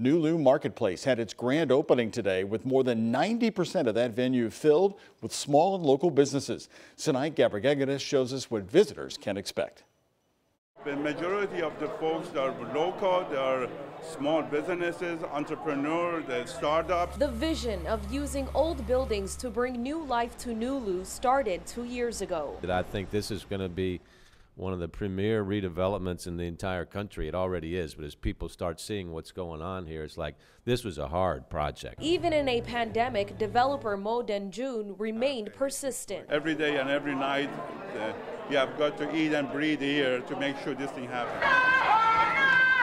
Nulu Marketplace had its grand opening today with more than 90% of that venue filled with small and local businesses. Tonight, Gabriel shows us what visitors can expect. The majority of the folks are local, they are small businesses, entrepreneurs, the startups. The vision of using old buildings to bring new life to Nulu started two years ago. I think this is going to be one of the premier redevelopments in the entire country. It already is, but as people start seeing what's going on here, it's like this was a hard project. Even in a pandemic, developer Mo Den June remained persistent. Every day and every night, uh, you have got to eat and breathe here to make sure this thing happens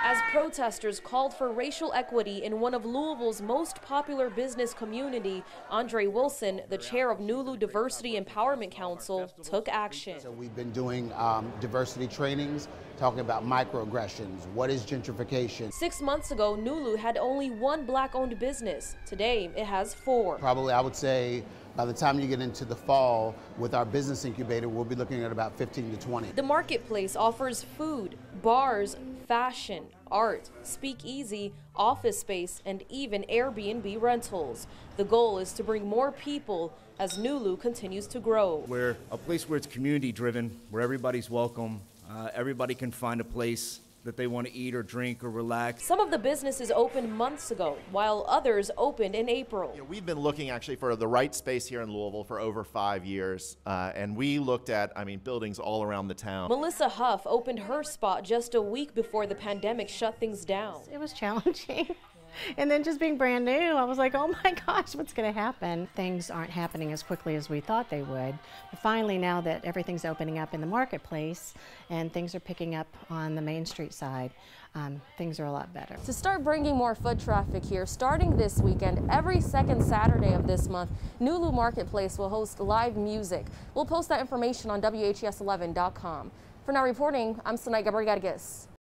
as protesters called for racial equity in one of Louisville's most popular business community, Andre Wilson, the chair of Nulu Diversity Empowerment Council, took action. So we've been doing um, diversity trainings, talking about microaggressions, what is gentrification. Six months ago, Nulu had only one black-owned business. Today, it has four. Probably, I would say, by the time you get into the fall with our business incubator, we'll be looking at about 15 to 20. The marketplace offers food, bars, fashion, art, speakeasy, office space, and even Airbnb rentals. The goal is to bring more people as Nulu continues to grow. We're a place where it's community driven, where everybody's welcome, uh, everybody can find a place that they want to eat or drink or relax. Some of the businesses opened months ago, while others opened in April. You know, we've been looking actually for the right space here in Louisville for over five years, uh, and we looked at, I mean, buildings all around the town. Melissa Huff opened her spot just a week before the pandemic shut things down. It was challenging. and then just being brand new, I was like, oh my gosh, what's going to happen? Things aren't happening as quickly as we thought they would. But finally, now that everything's opening up in the marketplace and things are picking up on the Main Street side, um, things are a lot better. To start bringing more foot traffic here, starting this weekend, every second Saturday of this month, Nulu Marketplace will host live music. We'll post that information on WHAS11.com. For now reporting, I'm Sanai Gabriel